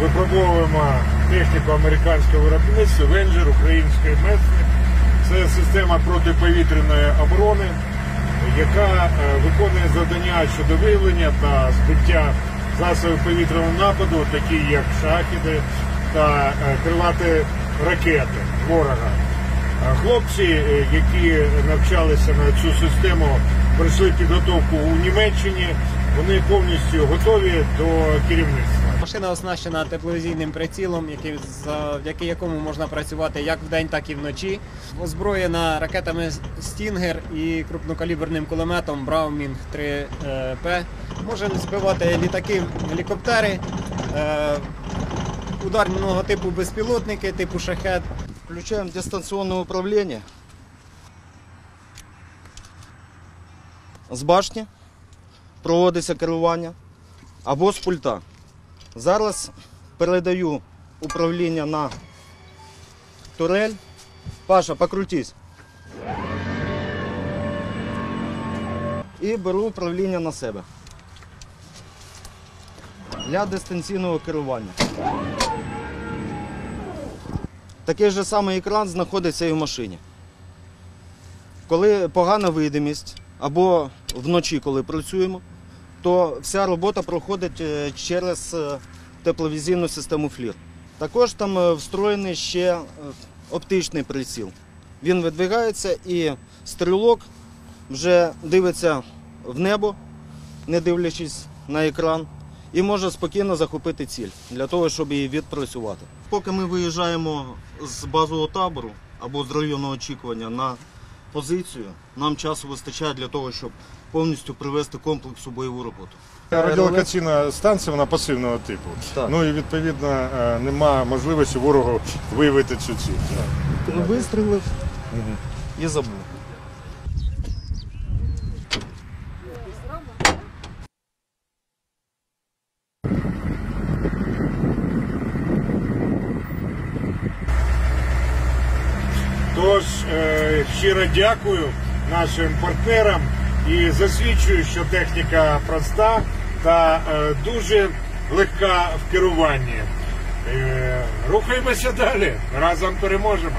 випробовуємо техніку американського виробництва Венджер української Месник. Це система протиповітряної оборони, яка е, виконує завдання щодо виявлення та збиття засобів повітряного нападу, такі як шахіди та е, крилаті ракети ворога. Е, Хлопці, які навчалися на цю систему, пройшли підготовку у Німеччині. Вони повністю готові до керівництва. Машина оснащена тепловізійним прицілом, який, завдяки якому можна працювати як вдень, так і вночі. Озброєна ракетами Стінгер і крупнокаліберним кулеметом Браумінг 3П. Може збивати літаки, гелікоптери, е, ударного типу безпілотники, типу шахет. Включаем дистанционное управление. З башні проводиться керування або з пульта. Зараз передаю управління на турель. Паша, покрутись. І беру управління на себе. Для дистанційного керування. Такий же самий екран знаходиться і в машині. Коли погана видимість або вночі, коли працюємо, то вся робота проходить е, через е, тепловізійну систему FLIR. Також там е, встроєний ще оптичний приціл. Він видвигається і стрілок вже дивиться в небо, не дивлячись на екран, і може спокійно захопити ціль для того, щоб її відпрацювати. Поки ми виїжджаємо з базового табору або з районного очікування на позицію, нам часу вистачає для того, щоб повністю привести комплекс у бойову роботу. Радіолокаційна станція вона пасивного типу. Так. Ну і відповідно е, нема можливості ворогу виявити цю ціль. Вистрілив і забув. Тож е, щиро дякую нашим партнерам і засвідчую, що техніка проста та е, дуже легка в керуванні. Е, рухаємося далі. Разом переможемо.